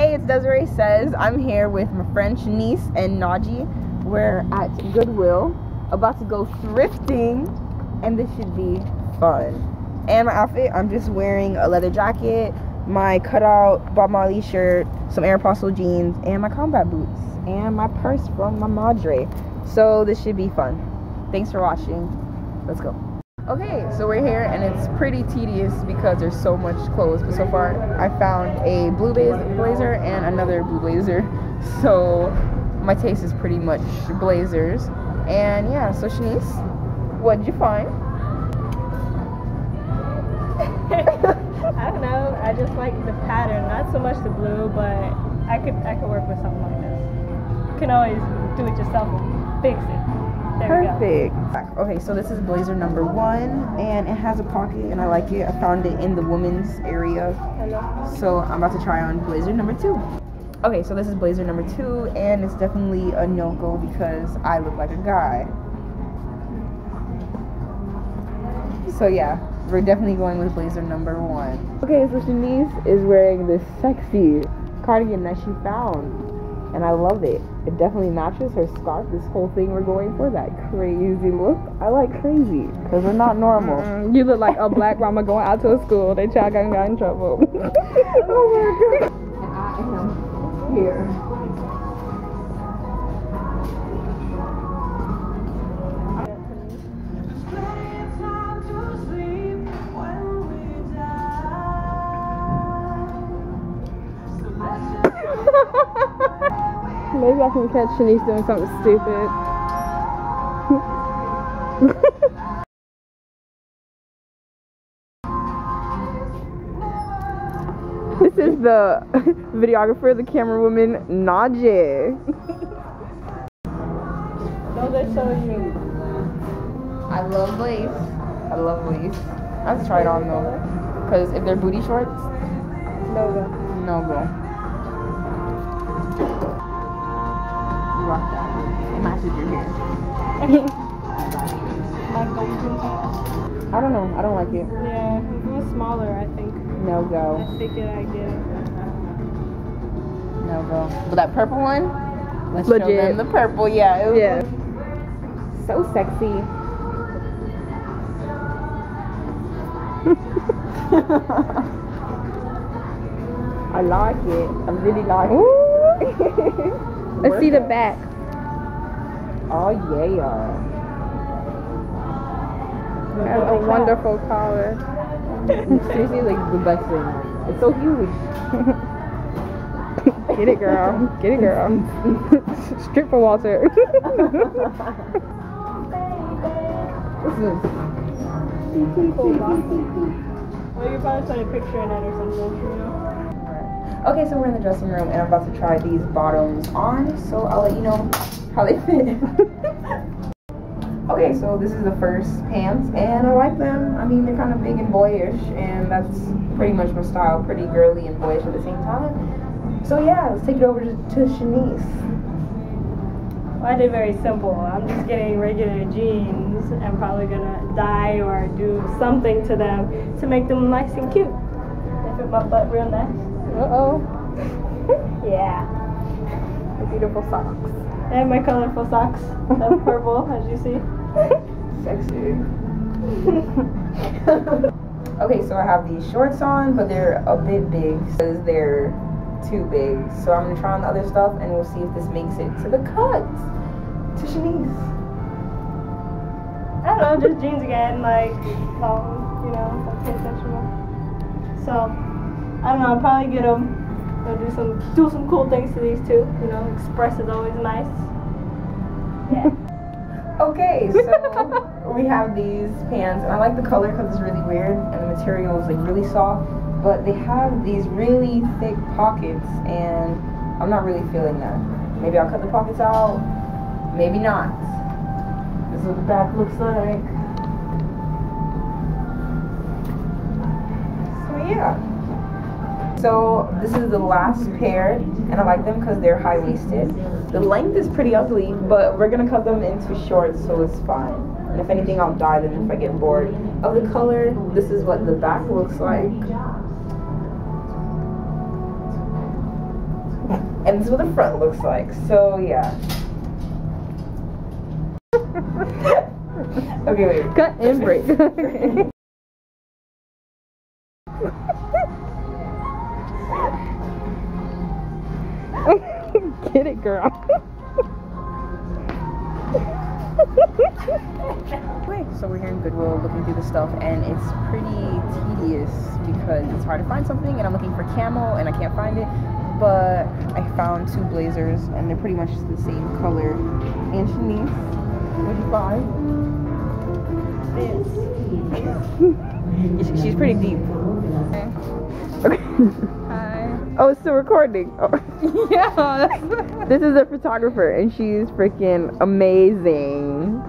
Hey, it's Desiray Says. I'm here with my friend Shanice and Naji. We're at Goodwill, about to go thrifting, and this should be fun. And my outfit, I'm just wearing a leather jacket, my cutout Bob Marley shirt, some Aeropostale jeans, and my combat boots, and my purse from my madre. So this should be fun. Thanks for watching. Let's go. Okay, so we're here and it's pretty tedious because there's so much clothes. But so far, I found a blue blazer and another blue blazer. So my taste is pretty much blazers. And yeah, so Shanice, what'd you find? I don't know. I just like the pattern, not so much the blue, but I could I could work with something like this. You can always do it yourself and fix it. Perfect. Okay, so this is blazer number one, and it has a pocket, and I like it. I found it in the women's area. So I'm about to try on blazer number two. Okay, so this is blazer number two, and it's definitely a no-go because I look like a guy. So yeah, we're definitely going with blazer number one. Okay, so Shanice is wearing this sexy cardigan that she found and I love it. It definitely matches her scarf. This whole thing we're going for that crazy look. I like crazy because we're not normal. Mm, you look like a black mama going out to a school. They child got in trouble. oh my god. Maybe I can catch Shanice doing something stupid. this is the videographer, the camera woman, Najee. Don't they show you? I love lace. I love lace. I have to try it on though. Because if they're booty shorts, no go. No go. Rock that. It matches your hair. I don't know. I don't like it. Yeah, it was smaller, I think. No go. I think it, I get. No go. But that purple one, let's Legit. show them the purple. Yeah. It was yeah. So sexy. I like it. I really like it. Let's see the back. Oh yeah. Has a wonderful collar. Seriously, like the best thing. It's so huge. Get it, girl. Get it, girl. Strip for Walter. this is. Well, you probably put a picture in it or something, you know? Okay, so we're in the dressing room and I'm about to try these bottoms on, so I'll let you know how they fit. okay, so this is the first pants and I like them. I mean, they're kind of big and boyish and that's pretty much my style, pretty girly and boyish at the same time. So yeah, let's take it over to, to Shanice. Well, I did very simple. I'm just getting regular jeans and probably gonna dye or do something to them to make them nice and cute. They fit my butt real nice. Uh-oh. yeah. The beautiful socks. And my colorful socks. That's purple, as you see. Sexy. okay, so I have these shorts on, but they're a bit big because they're too big. So I'm gonna try on the other stuff and we'll see if this makes it to the cut. To Shanice. I don't know, just jeans again, like long, you know, sexual. So I don't know. I'll probably get them. I'll do some do some cool things to these too. You know, express is always nice. Yeah. Okay, so we have these pants, and I like the color because it's really weird, and the material is like really soft. But they have these really thick pockets, and I'm not really feeling that. Maybe I'll cut the pockets out. Maybe not. This is what the back looks like. So yeah. So this is the last pair, and I like them because they're high-waisted. The length is pretty ugly, but we're gonna cut them into shorts, so it's fine. And if anything, I'll dye them if I get bored of the color. This is what the back looks like. And this is what the front looks like. So yeah. okay, wait. Cut and break. Get it, girl. Wait, so we're here in Goodwill looking through the stuff, and it's pretty tedious because it's hard to find something, and I'm looking for camo, and I can't find it. But I found two blazers, and they're pretty much the same color. And Shanice, what'd you find? This. She's pretty deep. Okay. Hi. Oh, it's still recording. Oh. Yeah. this is a photographer, and she's freaking amazing.